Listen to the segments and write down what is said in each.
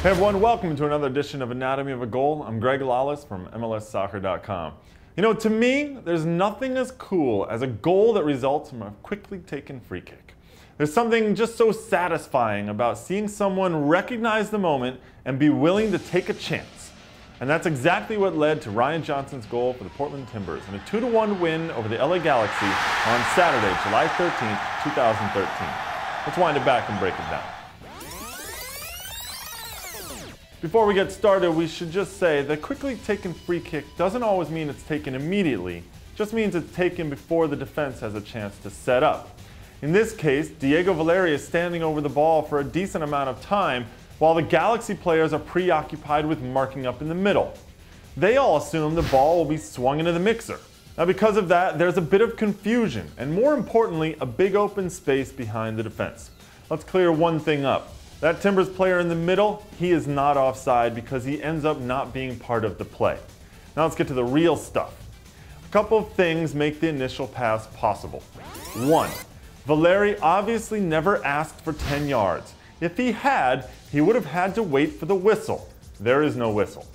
Hey everyone, welcome to another edition of Anatomy of a Goal. I'm Greg Lalas from MLSsoccer.com. You know, to me, there's nothing as cool as a goal that results from a quickly taken free kick. There's something just so satisfying about seeing someone recognize the moment and be willing to take a chance. And that's exactly what led to Ryan Johnson's goal for the Portland Timbers in a 2-1 win over the LA Galaxy on Saturday, July 13th, 2013. Let's wind it back and break it down. Before we get started, we should just say that quickly taken free kick doesn't always mean it's taken immediately, just means it's taken before the defense has a chance to set up. In this case, Diego Valeri is standing over the ball for a decent amount of time while the Galaxy players are preoccupied with marking up in the middle. They all assume the ball will be swung into the mixer. Now because of that, there's a bit of confusion, and more importantly, a big open space behind the defense. Let's clear one thing up. That Timbers player in the middle, he is not offside because he ends up not being part of the play. Now let's get to the real stuff. A couple of things make the initial pass possible. One, Valeri obviously never asked for 10 yards. If he had, he would have had to wait for the whistle. There is no whistle.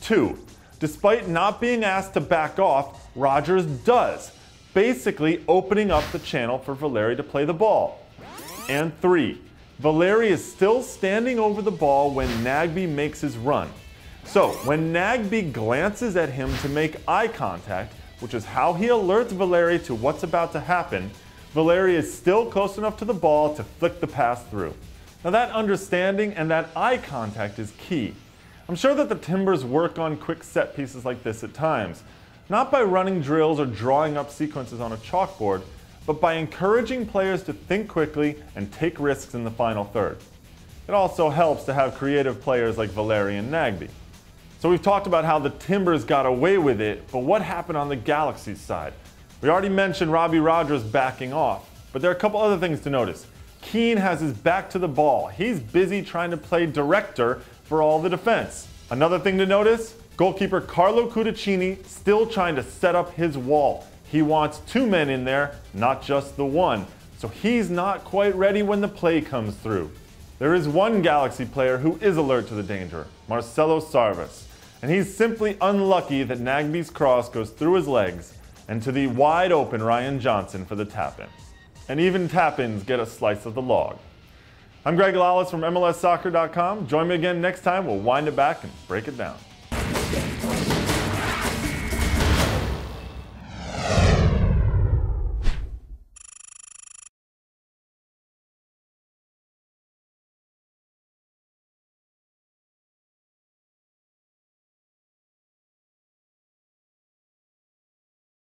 Two, despite not being asked to back off, Rogers does, basically opening up the channel for Valeri to play the ball. And three, Valeri is still standing over the ball when Nagbe makes his run. So when Nagbe glances at him to make eye contact, which is how he alerts Valeri to what's about to happen, Valeri is still close enough to the ball to flick the pass through. Now that understanding and that eye contact is key. I'm sure that the Timbers work on quick set pieces like this at times, not by running drills or drawing up sequences on a chalkboard, but by encouraging players to think quickly and take risks in the final third. It also helps to have creative players like Valeri and Nagbe. So we've talked about how the Timbers got away with it, but what happened on the Galaxy side? We already mentioned Robbie Rogers backing off, but there are a couple other things to notice. Keane has his back to the ball. He's busy trying to play director for all the defense. Another thing to notice, goalkeeper Carlo Cudicini still trying to set up his wall. He wants two men in there, not just the one. So he's not quite ready when the play comes through. There is one Galaxy player who is alert to the danger, Marcelo Sarvas. And he's simply unlucky that Nagbe's cross goes through his legs and to the wide open Ryan Johnson for the tap-in. And even tap-ins get a slice of the log. I'm Greg Lalas from MLSsoccer.com. Join me again next time. We'll wind it back and break it down.